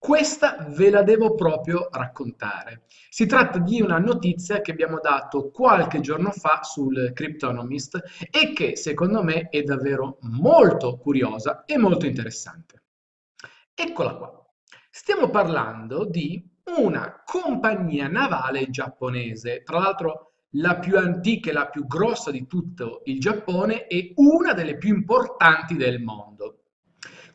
Questa ve la devo proprio raccontare. Si tratta di una notizia che abbiamo dato qualche giorno fa sul Cryptonomist e che secondo me è davvero molto curiosa e molto interessante. Eccola qua. Stiamo parlando di una compagnia navale giapponese, tra l'altro la più antica e la più grossa di tutto il Giappone e una delle più importanti del mondo.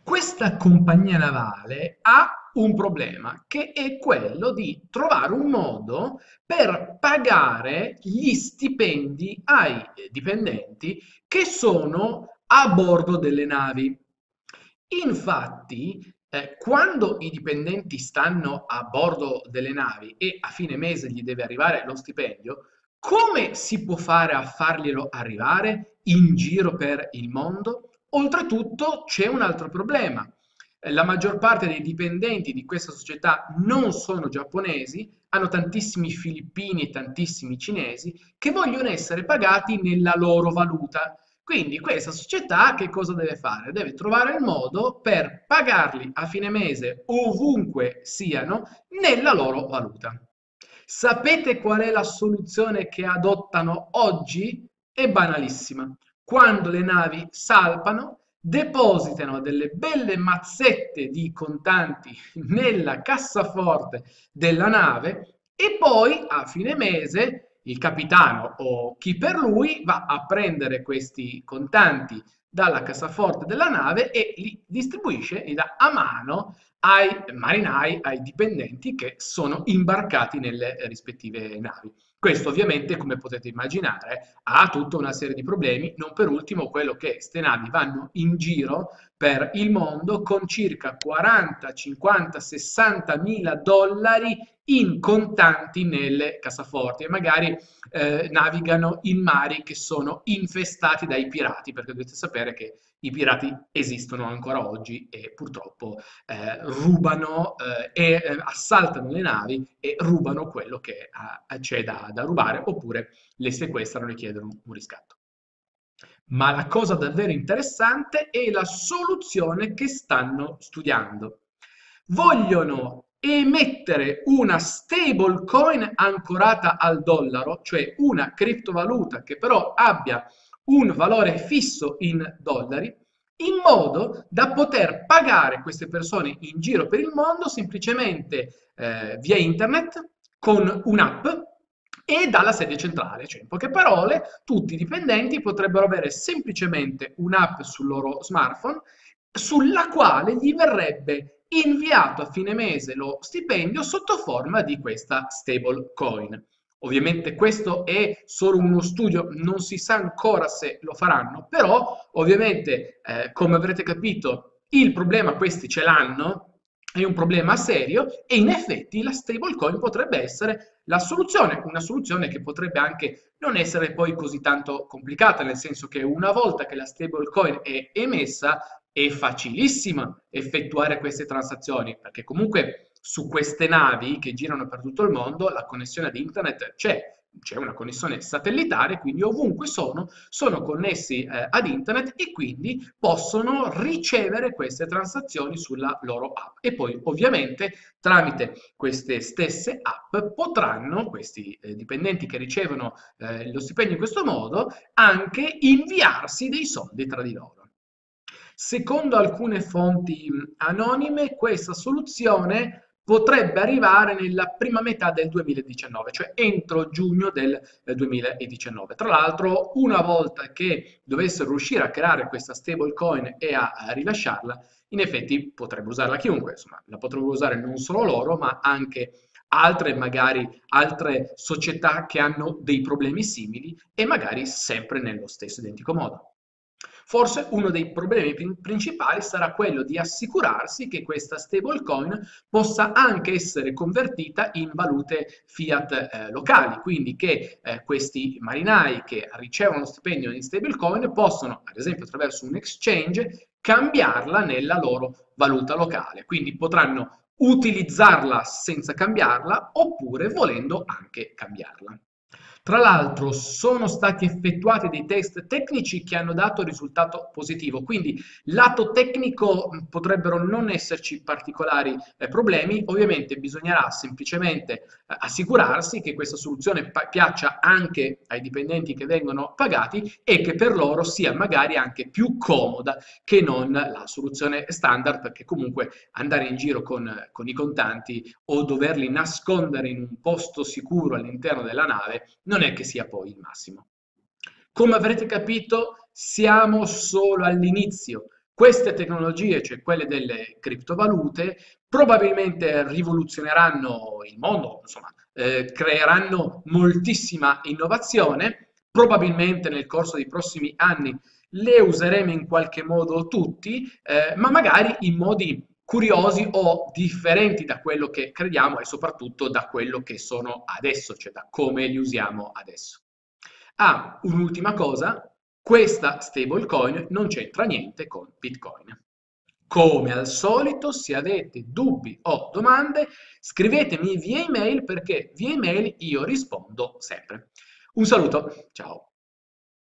Questa compagnia navale ha un problema che è quello di trovare un modo per pagare gli stipendi ai dipendenti che sono a bordo delle navi. Infatti, eh, quando i dipendenti stanno a bordo delle navi e a fine mese gli deve arrivare lo stipendio, come si può fare a farglielo arrivare in giro per il mondo? Oltretutto c'è un altro problema la maggior parte dei dipendenti di questa società non sono giapponesi, hanno tantissimi filippini e tantissimi cinesi che vogliono essere pagati nella loro valuta. Quindi questa società che cosa deve fare? Deve trovare il modo per pagarli a fine mese ovunque siano nella loro valuta. Sapete qual è la soluzione che adottano oggi? È banalissima. Quando le navi salpano, depositano delle belle mazzette di contanti nella cassaforte della nave e poi a fine mese il capitano o chi per lui va a prendere questi contanti dalla cassaforte della nave e li distribuisce, li dà a mano ai marinai, ai dipendenti che sono imbarcati nelle rispettive navi. Questo ovviamente, come potete immaginare, ha tutta una serie di problemi, non per ultimo quello che queste navi vanno in giro per il mondo con circa 40, 50, 60 mila dollari in contanti nelle cassaforti e magari eh, navigano in mari che sono infestati dai pirati, perché dovete sapere che i pirati esistono ancora oggi e purtroppo eh, rubano eh, e eh, assaltano le navi e rubano quello che c'è da, da rubare oppure le sequestrano e chiedono un riscatto. Ma la cosa davvero interessante è la soluzione che stanno studiando. Vogliono emettere una stable coin ancorata al dollaro, cioè una criptovaluta che però abbia un valore fisso in dollari, in modo da poter pagare queste persone in giro per il mondo semplicemente eh, via internet con un'app e dalla sede centrale, cioè in poche parole tutti i dipendenti potrebbero avere semplicemente un'app sul loro smartphone sulla quale gli verrebbe inviato a fine mese lo stipendio sotto forma di questa stable coin. Ovviamente questo è solo uno studio, non si sa ancora se lo faranno, però ovviamente eh, come avrete capito il problema questi ce l'hanno, è un problema serio e in effetti la stablecoin potrebbe essere la soluzione, una soluzione che potrebbe anche non essere poi così tanto complicata, nel senso che una volta che la stablecoin è emessa è facilissima effettuare queste transazioni, perché comunque su queste navi che girano per tutto il mondo la connessione ad internet c'è, c'è una connessione satellitare, quindi ovunque sono, sono connessi eh, ad internet e quindi possono ricevere queste transazioni sulla loro app. E poi ovviamente tramite queste stesse app potranno questi eh, dipendenti che ricevono eh, lo stipendio in questo modo anche inviarsi dei soldi tra di loro. Secondo alcune fonti anonime, questa soluzione potrebbe arrivare nella prima metà del 2019, cioè entro giugno del 2019. Tra l'altro, una volta che dovessero riuscire a creare questa stablecoin e a, rilasciarla, in effetti potrebbe usarla chiunque, insomma, la potrebbero usare non solo loro, ma anche altre magari altre società che hanno dei problemi simili e magari sempre nello stesso identico modo. Forse uno dei problemi principali sarà quello di assicurarsi che questa stablecoin possa anche essere convertita in valute fiat eh, locali, quindi che eh, questi marinai che ricevono stipendio in stablecoin possono, ad esempio attraverso un exchange, cambiarla nella loro valuta locale, quindi potranno utilizzarla senza cambiarla oppure volendo anche cambiarla. Tra l'altro sono stati effettuati dei test tecnici che hanno dato risultato positivo, quindi lato tecnico potrebbero non esserci particolari eh, problemi, ovviamente bisognerà semplicemente eh, assicurarsi che questa soluzione piaccia anche ai dipendenti che vengono pagati e che per loro sia magari anche più comoda che non la soluzione standard, perché comunque andare in giro con, con i contanti o doverli nascondere in un posto sicuro all'interno della nave non è che sia poi il massimo. Come avrete capito, siamo solo all'inizio. Queste tecnologie, cioè quelle delle criptovalute, probabilmente rivoluzioneranno il mondo, insomma, eh, creeranno moltissima innovazione, probabilmente nel corso dei prossimi anni le useremo in qualche modo tutti, eh, ma magari in modi curiosi o differenti da quello che crediamo e soprattutto da quello che sono adesso, cioè da come li usiamo adesso. Ah, un'ultima cosa, questa stablecoin non c'entra niente con Bitcoin. Come al solito, se avete dubbi o domande, scrivetemi via email perché via email io rispondo sempre. Un saluto, ciao!